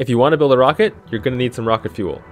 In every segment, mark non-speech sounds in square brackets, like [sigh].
If you want to build a rocket, you're going to need some rocket fuel.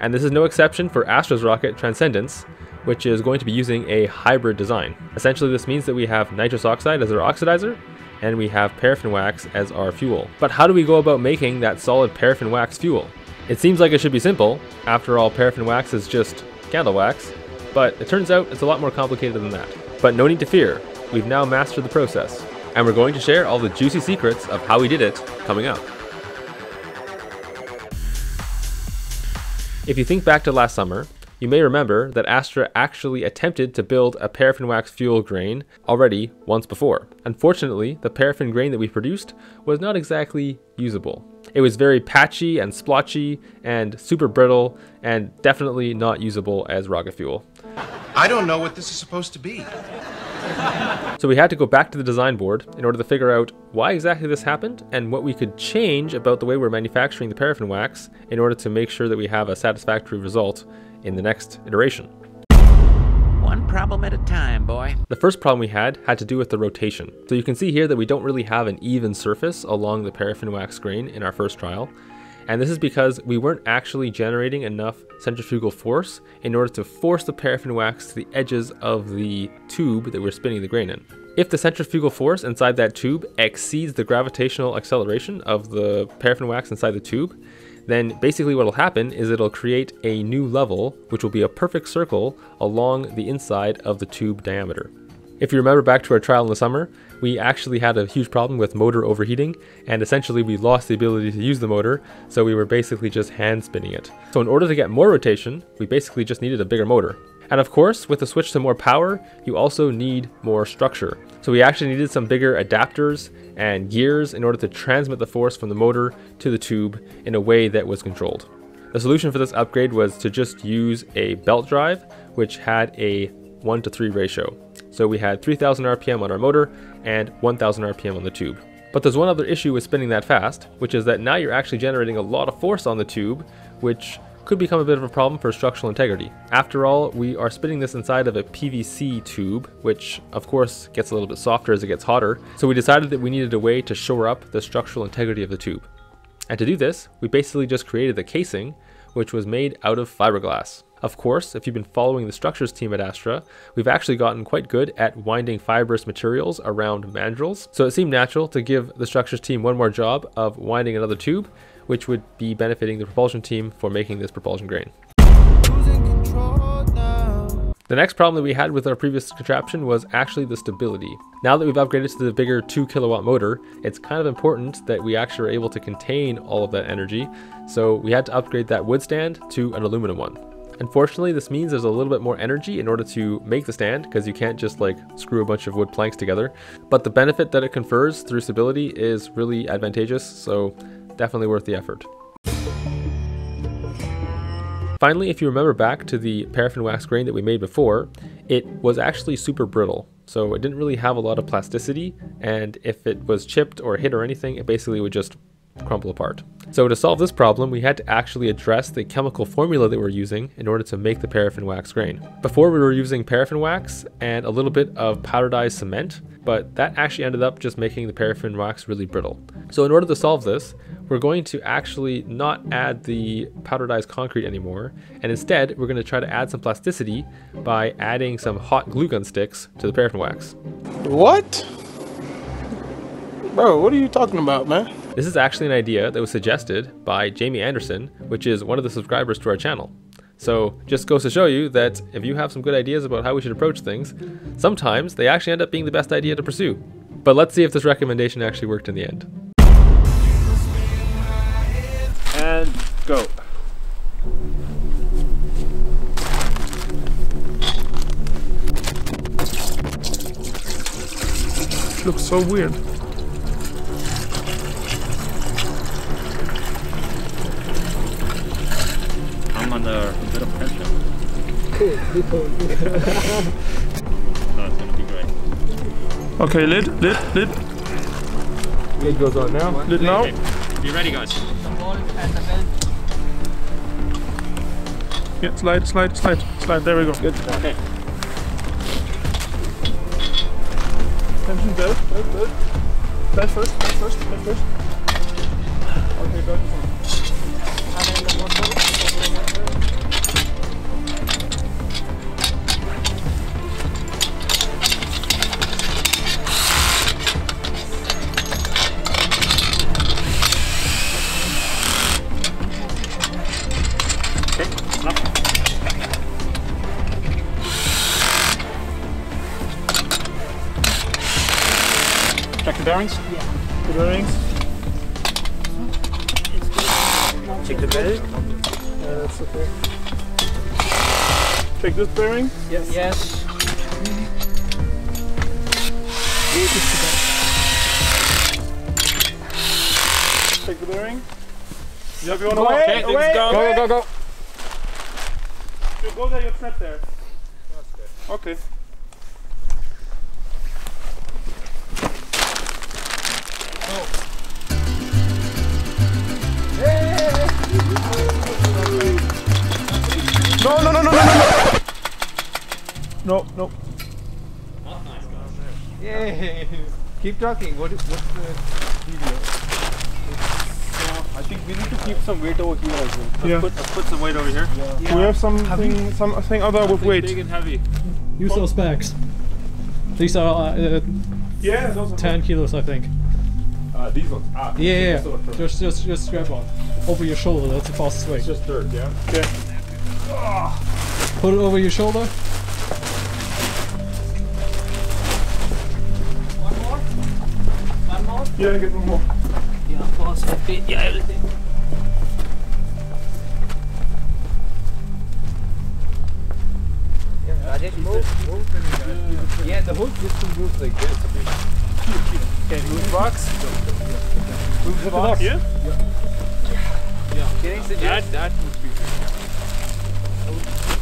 And this is no exception for Astra's rocket Transcendence, which is going to be using a hybrid design. Essentially this means that we have nitrous oxide as our oxidizer, and we have paraffin wax as our fuel. But how do we go about making that solid paraffin wax fuel? It seems like it should be simple, after all paraffin wax is just candle wax, but it turns out it's a lot more complicated than that. But no need to fear, we've now mastered the process, and we're going to share all the juicy secrets of how we did it coming up. If you think back to last summer, you may remember that Astra actually attempted to build a paraffin wax fuel grain already once before. Unfortunately, the paraffin grain that we produced was not exactly usable. It was very patchy and splotchy and super brittle and definitely not usable as rocket fuel. I don't know what this is supposed to be. So we had to go back to the design board in order to figure out why exactly this happened and what we could change about the way we're manufacturing the paraffin wax in order to make sure that we have a satisfactory result in the next iteration. One problem at a time, boy. The first problem we had had to do with the rotation. So you can see here that we don't really have an even surface along the paraffin wax grain in our first trial. And this is because we weren't actually generating enough centrifugal force in order to force the paraffin wax to the edges of the tube that we're spinning the grain in. If the centrifugal force inside that tube exceeds the gravitational acceleration of the paraffin wax inside the tube, then basically what will happen is it'll create a new level, which will be a perfect circle along the inside of the tube diameter. If you remember back to our trial in the summer, we actually had a huge problem with motor overheating, and essentially we lost the ability to use the motor, so we were basically just hand spinning it. So in order to get more rotation, we basically just needed a bigger motor. And of course, with the switch to more power, you also need more structure. So we actually needed some bigger adapters and gears in order to transmit the force from the motor to the tube in a way that was controlled. The solution for this upgrade was to just use a belt drive, which had a 1 to 3 ratio. So we had 3000 RPM on our motor and 1000 RPM on the tube. But there's one other issue with spinning that fast, which is that now you're actually generating a lot of force on the tube, which could become a bit of a problem for structural integrity. After all, we are spinning this inside of a PVC tube, which of course gets a little bit softer as it gets hotter, so we decided that we needed a way to shore up the structural integrity of the tube. And to do this, we basically just created the casing, which was made out of fiberglass. Of course, if you've been following the structures team at Astra, we've actually gotten quite good at winding fibrous materials around mandrels, so it seemed natural to give the structures team one more job of winding another tube, which would be benefiting the propulsion team for making this propulsion grain. The next problem that we had with our previous contraption was actually the stability. Now that we've upgraded to the bigger 2 kilowatt motor, it's kind of important that we actually are able to contain all of that energy, so we had to upgrade that wood stand to an aluminum one. Unfortunately, this means there's a little bit more energy in order to make the stand because you can't just like screw a bunch of wood planks together. But the benefit that it confers through stability is really advantageous, so definitely worth the effort. Finally, if you remember back to the paraffin wax grain that we made before, it was actually super brittle. So it didn't really have a lot of plasticity, and if it was chipped or hit or anything, it basically would just crumble apart. So to solve this problem, we had to actually address the chemical formula that we're using in order to make the paraffin wax grain. Before we were using paraffin wax and a little bit of powderized cement, but that actually ended up just making the paraffin wax really brittle. So in order to solve this, we're going to actually not add the powderized concrete anymore, and instead we're going to try to add some plasticity by adding some hot glue gun sticks to the paraffin wax. What? Bro, what are you talking about, man? This is actually an idea that was suggested by Jamie Anderson, which is one of the subscribers to our channel. So just goes to show you that if you have some good ideas about how we should approach things, sometimes they actually end up being the best idea to pursue. But let's see if this recommendation actually worked in the end. And go. Looks so weird. I'm under a bit of pressure. [laughs] no, it's gonna be great. Okay, lid, lid, lid. Lid goes on now. Lid now. Be ready, guys. Yeah, slide, slide, slide, slide. There we go. Good. Okay. Tension belt, belt, belt. Flash first, flash first, flash first. Bearings? Yeah. The bearings. Check the belt. Yeah, that's okay. Check this bearing. Yes. Yes. Check the bearing. You have your own away. Okay, away. go. Go, go, go. You go there, you snap there. Okay. No, no, no, no, no, no, no. No, no. Yay! Keep talking. What is what's the video? I think we need to keep some weight over here as well. Yeah. Put, put some weight over here. Do we have something, something other with weight? Big and heavy. Use those bags. These are uh, Yeah, those are 10 kilos, I think. Uh, these ones. Ah, Yeah, yeah, yeah. Just, just, just grab one over your shoulder. That's the fastest way. It's just dirt, yeah? Okay. Put it over your shoulder. One more. One more. Yeah, get one more. Yeah, boss. Okay. Yeah, everything. Yeah, Rajesh, move, move. Yeah, the whole system moves like this. Okay, move the box. Move the box. Yeah? Can I suggest? That, that would be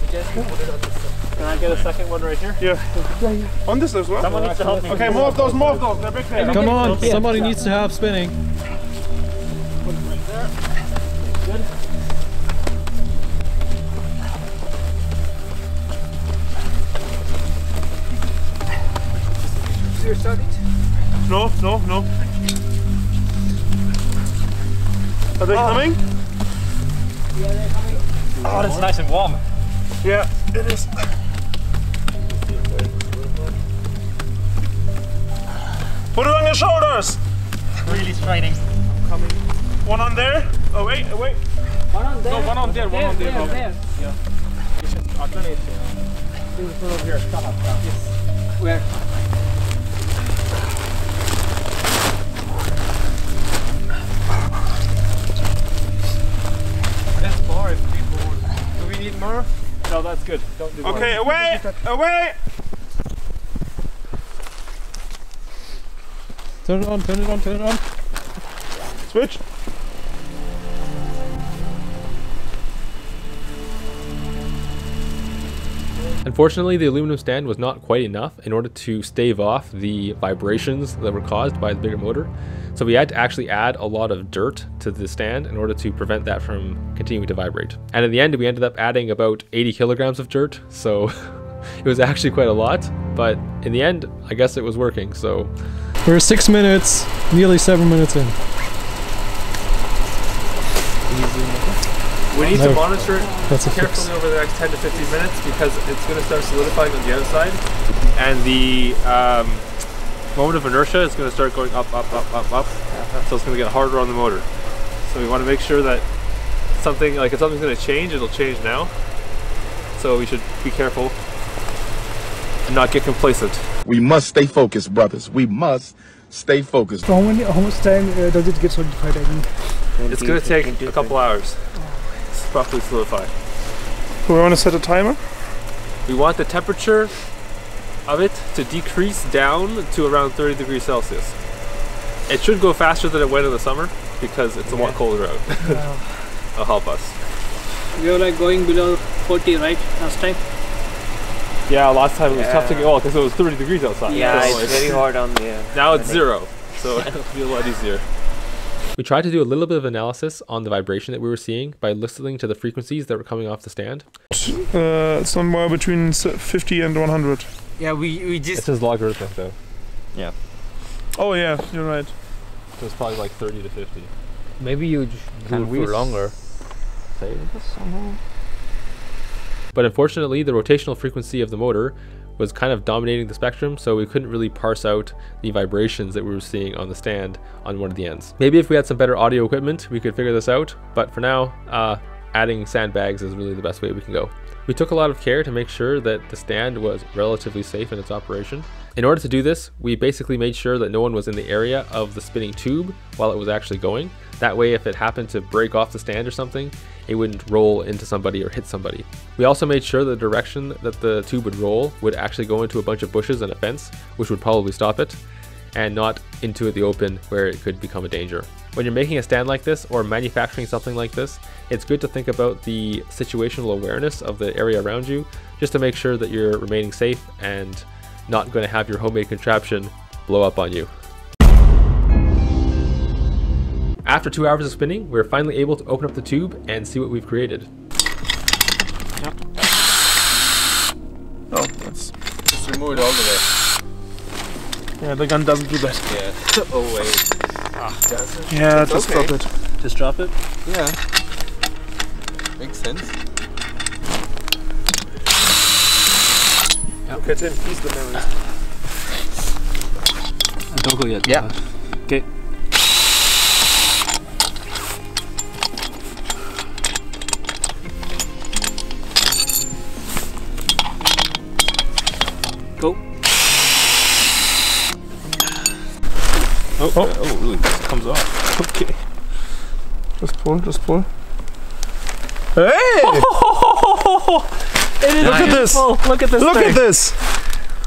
Suggest you put it on this side. Can I get a second one right here? Yeah. On this as well? Someone needs to help me. Okay, more of those, more of those. They're big there. Come on, somebody needs to have spinning. You're starting? No, no, no. Are they coming? Yeah, they're coming. Oh, it's nice and warm. Yeah, it is. Put it on your shoulders. Really straining. Coming. One on there. Oh wait, oh, wait. One on there. No, one on there, one on there. There, no. there. Uh, Where? Good. Don't do more. Okay, away, away. Turn it on, turn it on, turn it on. Switch. Unfortunately, the aluminum stand was not quite enough in order to stave off the vibrations that were caused by the bigger motor. So we had to actually add a lot of dirt to the stand in order to prevent that from continuing to vibrate. And in the end, we ended up adding about 80 kilograms of dirt. So [laughs] it was actually quite a lot. But in the end, I guess it was working. So We're six minutes, nearly seven minutes in. We need No. to monitor it That's a fix. carefully over the next 10 to 15 minutes because it's going to start solidifying on the outside and the um, moment of inertia is going to start going up, up, up, up, up. So it's going to get harder on the motor. So we want to make sure that something, like if something's going to change, it'll change now. So we should be careful and not get complacent. We must stay focused, brothers. We must stay focused. So how many how much time uh, does it get solidified again? It's going to take a couple hours to properly solidify. Do we want to set a timer? We want the temperature of it to decrease down to around 30 degrees Celsius. It should go faster than it went in the summer because it's a lot colder out. [laughs] [laughs] It'll help us. We were like going below 40, right? Last time? Yeah, last time it was tough to get, oh, because it was 30 degrees outside. Yeah, So it's very hard on there. [laughs] Now it's zero, so it'll be a lot easier. we tried to do a little bit of analysis on the vibration that we were seeing by listening to the frequencies that were coming off the stand. Uh, somewhere between 50 and 100. Yeah, we, we just. This is logarithmic though, Yeah. Oh yeah, you're right. so it's probably like 30 to 50. Maybe you do Can it we for longer. But unfortunately, the rotational frequency of the motor was kind of dominating the spectrum, so we couldn't really parse out the vibrations that we were seeing on the stand on one of the ends. Maybe if we had some better audio equipment, we could figure this out, but for now, uh, adding sandbags is really the best way we can go. We took a lot of care to make sure that the stand was relatively safe in its operation. In order to do this, we basically made sure that no one was in the area of the spinning tube while it was actually going. That way, if it happened to break off the stand or something, it wouldn't roll into somebody or hit somebody. We also made sure the direction that the tube would roll would actually go into a bunch of bushes and a fence, which would probably stop it, and not into the open where it could become a danger. When you're making a stand like this or manufacturing something like this, it's good to think about the situational awareness of the area around you just to make sure that you're remaining safe and not going to have your homemade contraption blow up on you. After two hours of spinning, we're finally able to open up the tube and see what we've created. Oh, that's. Just remove it all. Yeah, the gun doesn't do that. Yeah. [laughs] oh wait. Ah. Yeah, just okay. drop it. Just drop it. Yeah. Makes sense. Okay, Tim, he's the memories. Don't go yet. Yeah. Okay. Go. Oh, Oh, oh really? It comes off. okay. Just pull, just pull. Hey! [laughs] Look at this! look at this Look at this!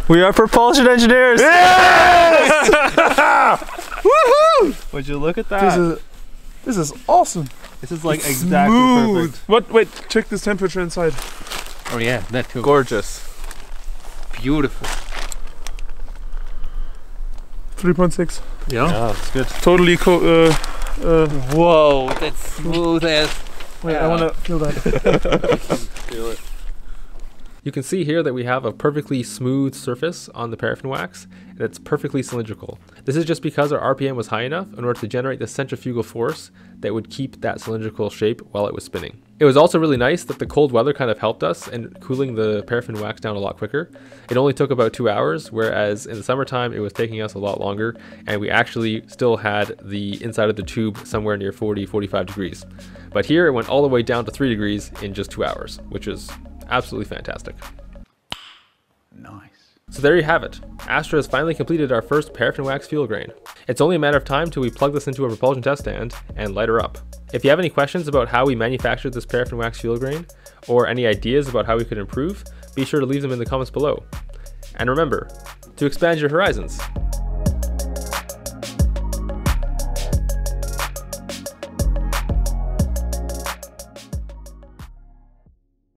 We are propulsion engineers. Yes! [laughs] [laughs] Woohoo! Would you look at that? This that? is this is awesome. This is like It's exactly smooth. perfect. What? Wait, check this temperature inside. Oh yeah, that too. Gorgeous. Beautiful. 3.6. Yeah. Yeah, it's good. Totally co- uh, uh, Whoa, that's smooth as. wait, I wanna feel that. [laughs] Feel it. You can see here that we have a perfectly smooth surface on the paraffin wax, and it's perfectly cylindrical. This is just because our RPM was high enough in order to generate the centrifugal force that would keep that cylindrical shape while it was spinning. It was also really nice that the cold weather kind of helped us in cooling the paraffin wax down a lot quicker. It only took about two hours, whereas in the summertime it was taking us a lot longer, and we actually still had the inside of the tube somewhere near 40, 45 degrees. But here it went all the way down to three degrees in just two hours, which is absolutely fantastic. Nice. So there you have it. Astra has finally completed our first paraffin wax fuel grain. It's only a matter of time till we plug this into a propulsion test stand and light her up. If you have any questions about how we manufactured this paraffin wax fuel grain, or any ideas about how we could improve, be sure to leave them in the comments below. And remember, to expand your horizons,